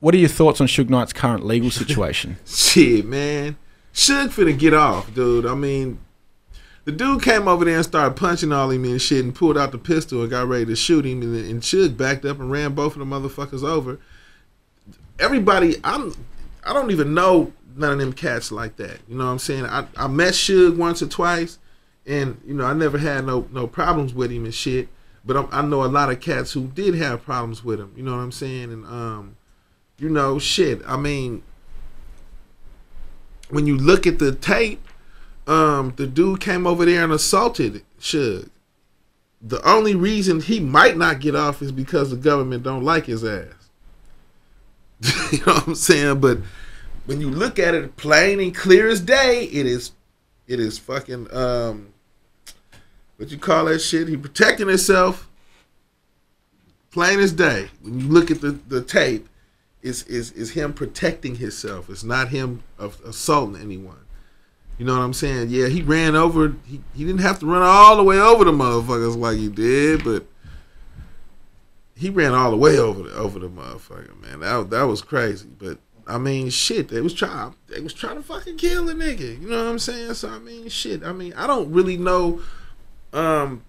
what are your thoughts on Suge Knight's current legal situation? Shit, man. Suge finna get off, dude. I mean, the dude came over there and started punching all him and shit and pulled out the pistol and got ready to shoot him and, and Suge backed up and ran both of the motherfuckers over. Everybody, I'm, I don't even know none of them cats like that. You know what I'm saying? I, I met Suge once or twice, and you know I never had no no problems with him and shit. But I'm, I know a lot of cats who did have problems with him. You know what I'm saying? And um, you know, shit. I mean, when you look at the tape, um, the dude came over there and assaulted Suge. The only reason he might not get off is because the government don't like his ass. you know what I'm saying? But when you look at it plain and clear as day, it is it is fucking um what you call that shit? He protecting himself plain as day. When you look at the, the tape, is is is him protecting himself. It's not him assaulting anyone. You know what I'm saying? Yeah, he ran over. He, he didn't have to run all the way over the motherfuckers like he did, but he ran all the way over the over the motherfucker. Man, that that was crazy. But I mean, shit, they was trying. They was trying to fucking kill the nigga. You know what I'm saying? So I mean, shit. I mean, I don't really know. Um,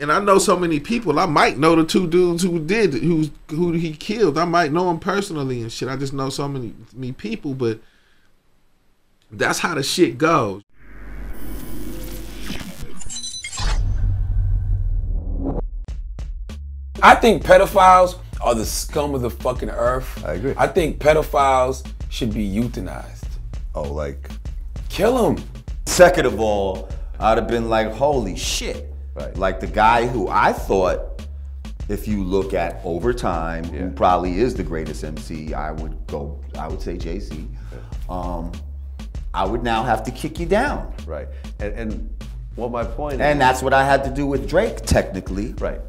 and I know so many people. I might know the two dudes who did who who he killed. I might know him personally and shit. I just know so many many people, but that's how the shit goes. I think pedophiles are the scum of the fucking earth. I agree. I think pedophiles should be euthanized. Oh, like Kill them. Second of all, I'd have been like, holy shit. Right. Like the guy who I thought, if you look at over time, who probably is the greatest MC, I would go, I would say Jay Z. Um, I would now have to kick you down. right. And, and well, my point And is And that's what I had to do with Drake, technically. right.